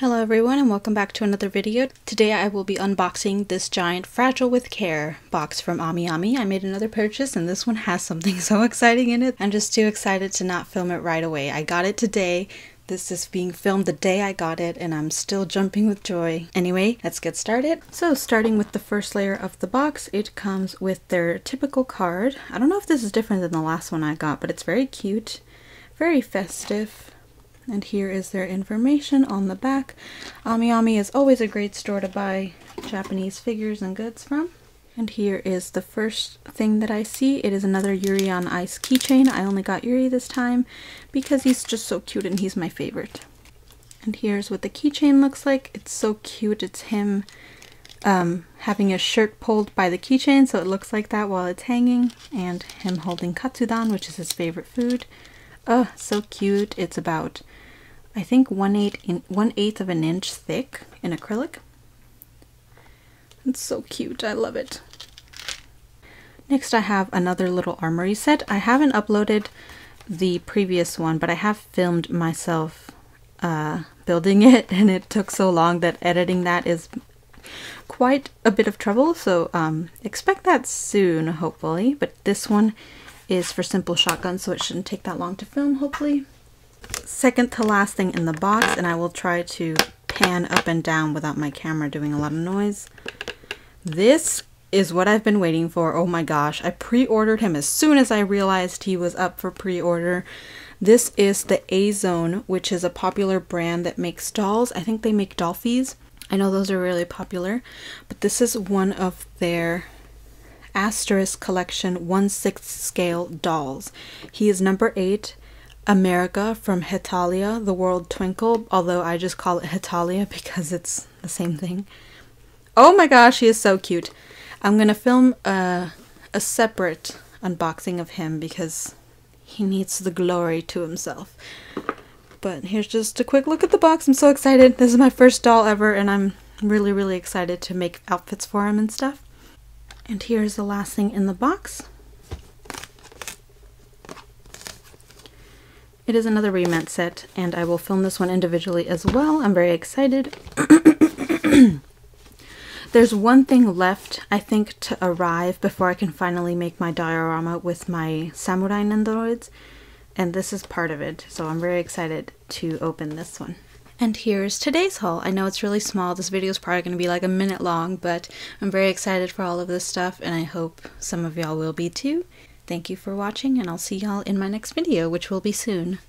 Hello everyone and welcome back to another video. Today I will be unboxing this giant Fragile with Care box from AmiAmi. I made another purchase and this one has something so exciting in it. I'm just too excited to not film it right away. I got it today. This is being filmed the day I got it and I'm still jumping with joy. Anyway, let's get started. So starting with the first layer of the box, it comes with their typical card. I don't know if this is different than the last one I got, but it's very cute, very festive and here is their information on the back. AmiAmi is always a great store to buy Japanese figures and goods from. And here is the first thing that I see. It is another Yuri on Ice keychain. I only got Yuri this time because he's just so cute and he's my favorite. And here's what the keychain looks like. It's so cute. It's him um, having his shirt pulled by the keychain so it looks like that while it's hanging. And him holding katsudon, which is his favorite food. Oh, so cute. It's about I think one eighth in one eighth of an inch thick in acrylic. It's so cute. I love it. Next, I have another little armory set. I haven't uploaded the previous one, but I have filmed myself uh, building it, and it took so long that editing that is quite a bit of trouble. So um, expect that soon, hopefully. But this one is for simple shotguns, so it shouldn't take that long to film, hopefully second to last thing in the box and I will try to pan up and down without my camera doing a lot of noise. This is what I've been waiting for. Oh my gosh, I pre-ordered him as soon as I realized he was up for pre-order. This is the Azone, which is a popular brand that makes dolls. I think they make Dollfies. I know those are really popular, but this is one of their Asterisk Collection 1 6th scale dolls. He is number 8 America from Hetalia, the world twinkle, although I just call it Hetalia because it's the same thing. Oh my gosh, he is so cute. I'm gonna film a, a separate unboxing of him because he needs the glory to himself. But here's just a quick look at the box. I'm so excited. This is my first doll ever and I'm really, really excited to make outfits for him and stuff. And here's the last thing in the box. It is another Re-Ment set, and I will film this one individually as well. I'm very excited. There's one thing left, I think, to arrive before I can finally make my diorama with my Samurai Nendoroids, and this is part of it, so I'm very excited to open this one. And here's today's haul. I know it's really small, this video is probably going to be like a minute long, but I'm very excited for all of this stuff, and I hope some of y'all will be too. Thank you for watching, and I'll see y'all in my next video, which will be soon.